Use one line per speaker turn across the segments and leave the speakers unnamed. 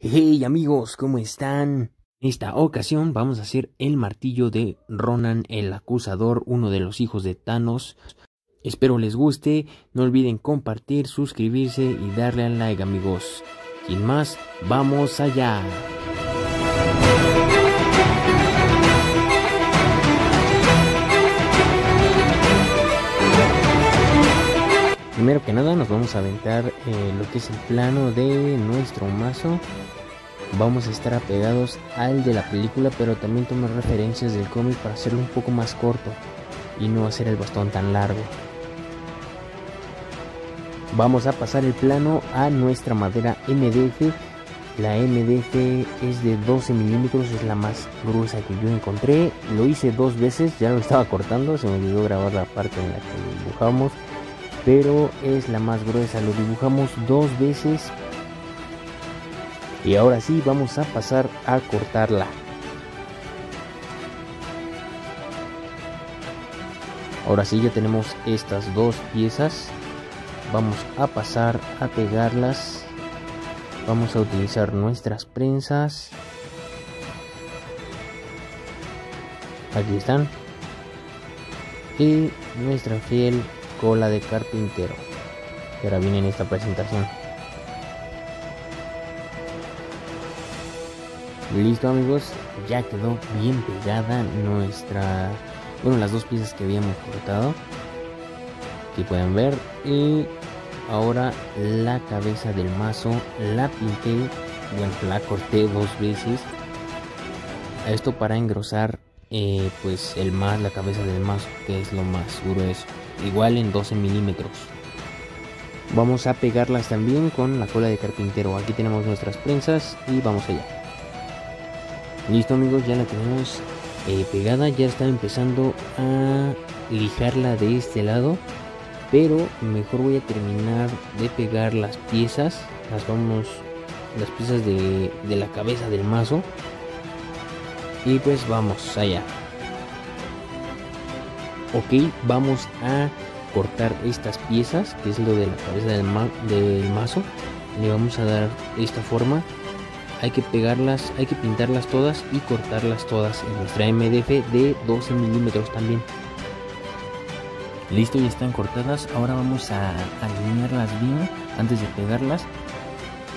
Hey amigos, ¿cómo están? En esta ocasión vamos a hacer el martillo de Ronan el acusador, uno de los hijos de Thanos. Espero les guste, no olviden compartir, suscribirse y darle al like amigos. Sin más, vamos allá. Primero que nada nos vamos a aventar eh, lo que es el plano de nuestro mazo. Vamos a estar apegados al de la película, pero también tomar referencias del cómic para hacerlo un poco más corto y no hacer el bastón tan largo. Vamos a pasar el plano a nuestra madera MDF. La MDF es de 12 milímetros, es la más gruesa que yo encontré. Lo hice dos veces, ya lo estaba cortando, se me olvidó grabar la parte en la que dibujamos pero es la más gruesa. Lo dibujamos dos veces. Y ahora sí, vamos a pasar a cortarla. Ahora sí, ya tenemos estas dos piezas. Vamos a pasar a pegarlas. Vamos a utilizar nuestras prensas. Aquí están. Y nuestra fiel cola de carpintero. Que ahora viene en esta presentación. Listo amigos. Ya quedó bien pegada nuestra bueno las dos piezas que habíamos cortado. Aquí pueden ver. Y ahora la cabeza del mazo. La pinté. Bueno la corté dos veces. Esto para engrosar eh, pues el más la cabeza del mazo que es lo más grueso igual en 12 milímetros. Vamos a pegarlas también con la cola de carpintero. Aquí tenemos nuestras prensas y vamos allá. Listo amigos, ya la tenemos eh, pegada. Ya está empezando a lijarla de este lado. Pero mejor voy a terminar de pegar las piezas. Las vamos, las piezas de, de la cabeza del mazo. Y pues vamos allá. Ok vamos a cortar estas piezas que es lo de la cabeza del, mazo. Le vamos a dar esta forma. Hay que pegarlas hay que pintarlas todas y cortarlas todas en nuestra mdf de 12 milímetros también. Listo ya están cortadas. Ahora vamos a alinearlas bien antes de pegarlas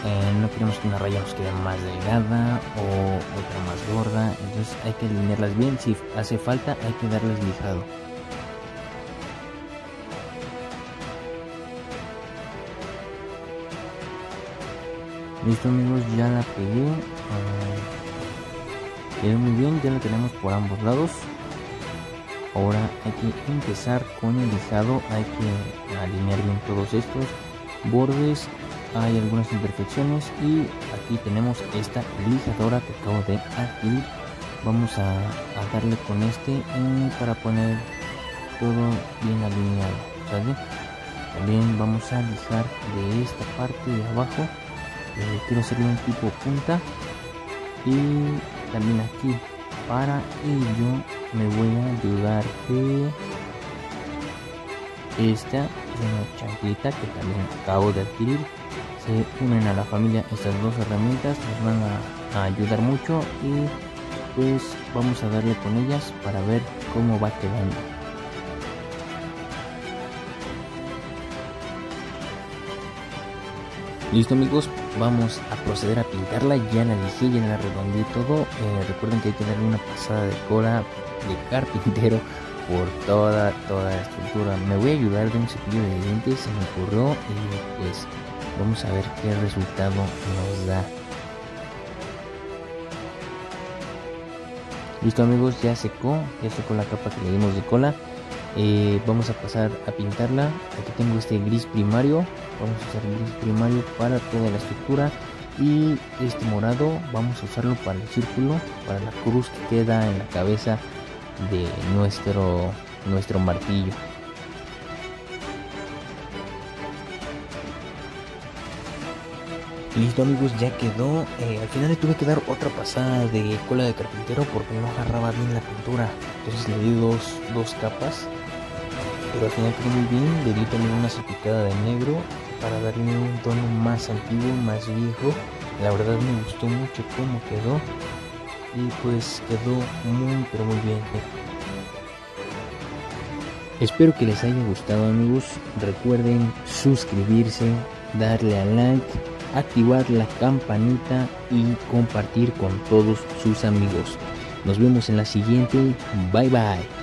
eh, no queremos que una raya nos quede más delgada o otra más gorda entonces hay que alinearlas bien si hace falta hay que darles lijado Listo amigos, ya la pegué. Ah, quedó muy bien, ya la tenemos por ambos lados. Ahora hay que empezar con el lijado, hay que alinear bien todos estos bordes. Hay algunas imperfecciones y aquí tenemos esta lijadora que acabo de adquirir. Vamos a, darle con este para poner todo bien alineado. También vamos a lijar de esta parte de abajo eh, quiero hacerle un tipo punta y también aquí para ello me voy a ayudar de esta es una chancleta que también acabo de adquirir se unen a la familia estas dos herramientas nos van a, ayudar mucho y pues vamos a darle con ellas para ver cómo va quedando Listo amigos, vamos a proceder a pintarla, ya la dije, ya la redondeé todo. Eh, recuerden que hay que darle una pasada de cola de carpintero por toda, toda la estructura. Me voy a ayudar de un cepillo de dientes, se me ocurrió y pues vamos a ver qué resultado nos da. Listo amigos, ya secó, ya secó la capa que le dimos de cola. Eh, vamos a pasar a pintarla aquí tengo este gris primario vamos a usar el gris primario para toda la estructura y este morado vamos a usarlo para el círculo para la cruz que queda en la cabeza de nuestro nuestro martillo Listo amigos, ya quedó. Eh, al final le tuve que dar otra pasada de cola de carpintero porque no agarraba bien la pintura. Entonces le di dos, dos capas pero al final quedó muy bien, le di también una salpicada de negro para darle un tono más antiguo, más viejo, La verdad me gustó mucho cómo quedó y pues quedó muy pero muy bien. Espero que les haya gustado amigos. Recuerden suscribirse, darle a like, activar la campanita y compartir con todos sus amigos. Nos vemos en la siguiente. Bye bye.